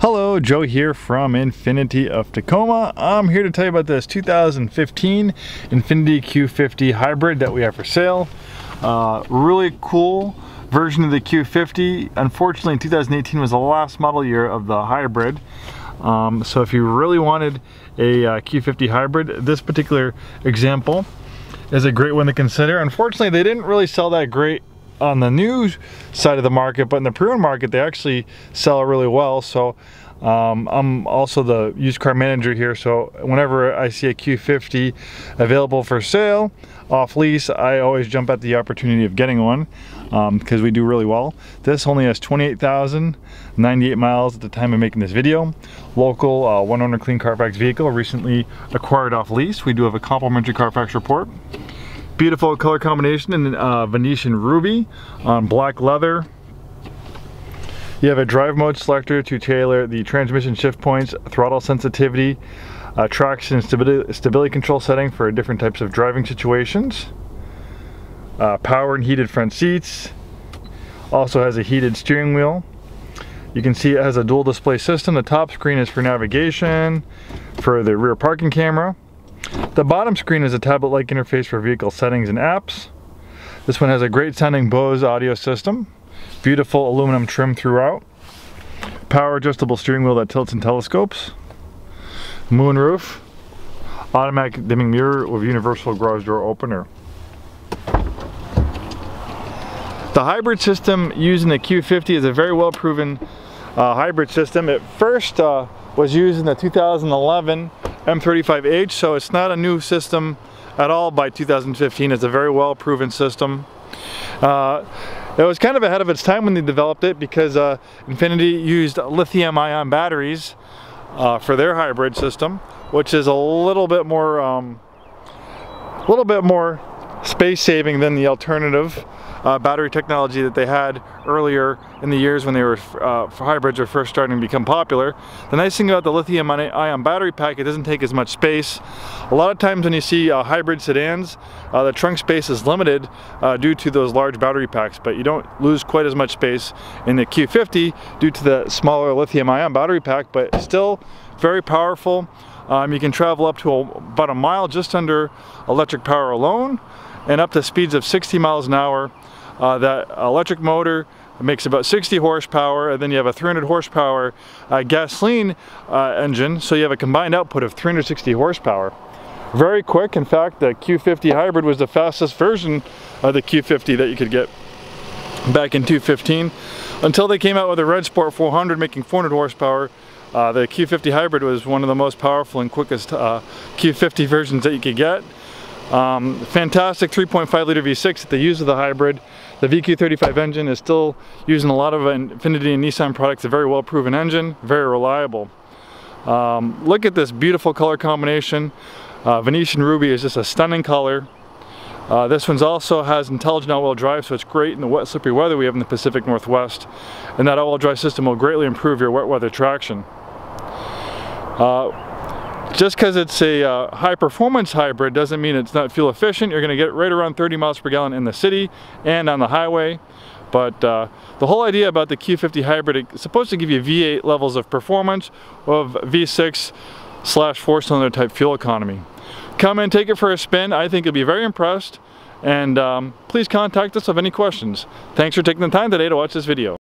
Hello, Joe here from Infiniti of Tacoma. I'm here to tell you about this 2015 Infiniti Q50 Hybrid that we have for sale. Uh, really cool version of the Q50. Unfortunately, 2018 was the last model year of the hybrid. Um, so if you really wanted a uh, Q50 hybrid, this particular example is a great one to consider. Unfortunately, they didn't really sell that great on the new side of the market, but in the pre-owned market, they actually sell really well. So um, I'm also the used car manager here, so whenever I see a Q50 available for sale off lease, I always jump at the opportunity of getting one because um, we do really well. This only has 28,098 miles at the time of making this video. Local uh, one owner clean Carfax vehicle, recently acquired off lease. We do have a complimentary Carfax report. Beautiful color combination in uh, Venetian ruby on black leather. You have a drive mode selector to tailor the transmission shift points, throttle sensitivity, uh, traction stability, stability control setting for different types of driving situations. Uh, power and heated front seats. Also has a heated steering wheel. You can see it has a dual display system. The top screen is for navigation, for the rear parking camera. The bottom screen is a tablet-like interface for vehicle settings and apps. This one has a great sounding Bose audio system. Beautiful aluminum trim throughout. Power adjustable steering wheel that tilts and telescopes. Moonroof. Automatic dimming mirror with universal garage door opener. The hybrid system used in the Q50 is a very well proven uh, hybrid system. It first uh, was used in the 2011 M35H, so it's not a new system at all by 2015. It's a very well proven system. Uh, it was kind of ahead of its time when they developed it because uh, Infiniti used lithium ion batteries uh, for their hybrid system, which is a little bit more, um, a little bit more space saving than the alternative uh, battery technology that they had earlier in the years when they were uh, hybrids were first starting to become popular. The nice thing about the lithium ion battery pack, it doesn't take as much space. A lot of times when you see uh, hybrid sedans, uh, the trunk space is limited uh, due to those large battery packs, but you don't lose quite as much space in the Q50 due to the smaller lithium ion battery pack, but still very powerful. Um, you can travel up to a, about a mile just under electric power alone and up to speeds of 60 miles an hour. Uh, that electric motor makes about 60 horsepower and then you have a 300 horsepower uh, gasoline uh, engine so you have a combined output of 360 horsepower. Very quick, in fact the Q50 hybrid was the fastest version of the Q50 that you could get back in 2015 until they came out with the Red Sport 400 making 400 horsepower uh, the Q50 hybrid was one of the most powerful and quickest uh, Q50 versions that you could get. Um, fantastic 3.5 liter V6 that they use with the hybrid. The VQ35 engine is still using a lot of Infiniti and Nissan products, a very well proven engine, very reliable. Um, look at this beautiful color combination. Uh, Venetian Ruby is just a stunning color. Uh, this one also has intelligent all-wheel drive, so it's great in the wet, slippery weather we have in the Pacific Northwest. And that all-wheel drive system will greatly improve your wet weather traction. Uh, just because it's a uh, high performance hybrid doesn't mean it's not fuel efficient. You're going to get right around 30 miles per gallon in the city and on the highway. But uh, the whole idea about the Q50 hybrid, it's supposed to give you V8 levels of performance of V6 slash four cylinder type fuel economy. Come and take it for a spin. I think you'll be very impressed. And um, please contact us with any questions. Thanks for taking the time today to watch this video.